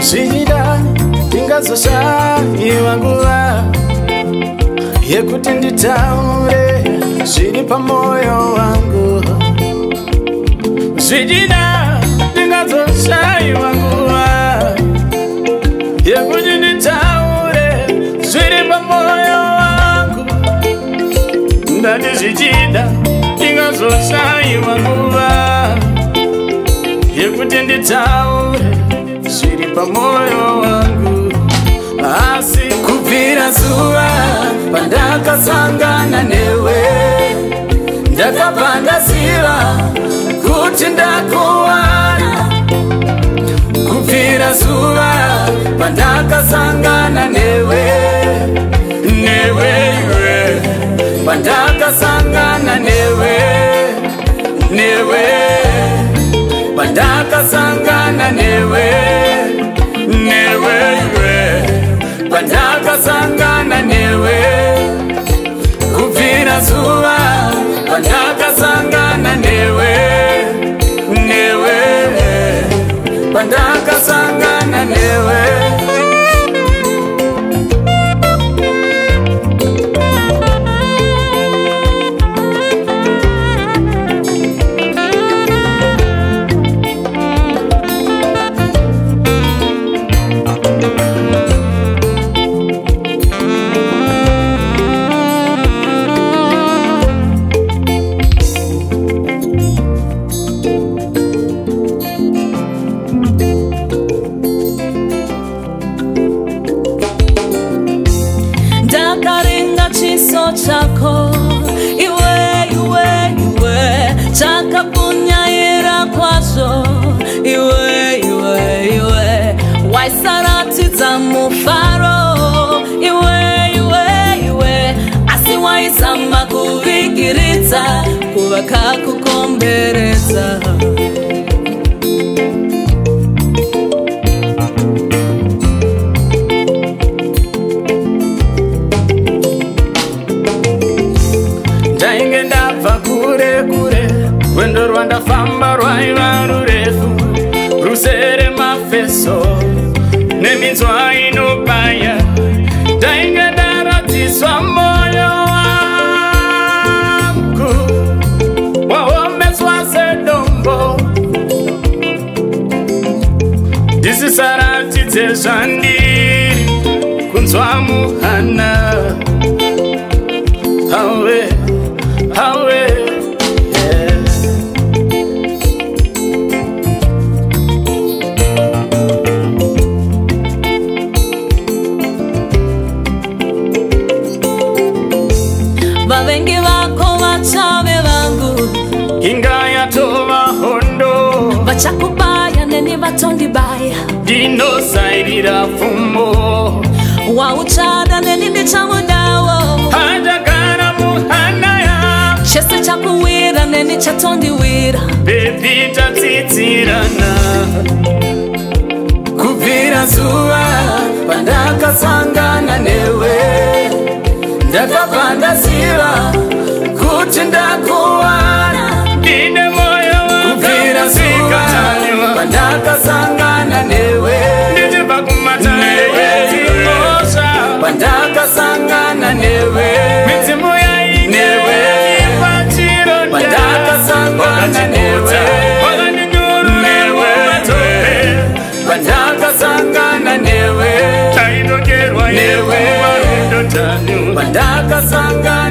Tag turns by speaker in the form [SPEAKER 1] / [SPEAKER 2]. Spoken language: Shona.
[SPEAKER 1] zvichida ndingazoshayiwa nguva yekuti nditaure zviri pamwoyo wangu. Zvichida ndingazoshayiwa nguva ndati zvichida ndingazoshayiwa nguva yekuti nditaure zviri pamwoyo wangu. Asi kubvira zuva pandakasangana newe ndakabva ndaziva kuti ndakuwana. Kubvira zuva pandakasangana newe newe
[SPEAKER 2] mufaro. Iwe iwe iwe. Asi waizama kuvigiridza kuvakakukomberedza
[SPEAKER 1] ndainge ndabva kure kure rwendo rwandafamba rwaiva rurefu ndisisaratidze zvandiri kunzwa muhana. Hawe hawe yeah.
[SPEAKER 2] vavengi vako vachave vangu.
[SPEAKER 1] Inga yatova hondo.
[SPEAKER 2] Vachakubaya neni vatondibaya
[SPEAKER 1] ndinosairira pfumbo.
[SPEAKER 2] Wauchada neni ndichamudawo
[SPEAKER 1] hajagara muhana ya.
[SPEAKER 2] Chese chakuwira neni chatondiwira.
[SPEAKER 1] Bebi tatsidzirana. Kubvira zuva pandakasangana newe. Ndakabva ndaziva kuti ndakuwana. Ndine moyo kubvira zuva pandakasangana newe newe pandakasangana